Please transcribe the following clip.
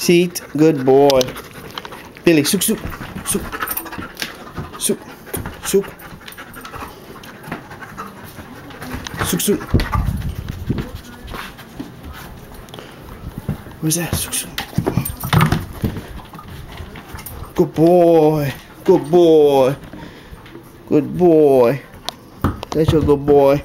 Sit. Good boy. Billy, soup, soup, soup, soup, soup, soup, soup. Where's that? Soup, soup. Good boy. Good boy. Good boy. That's your good boy.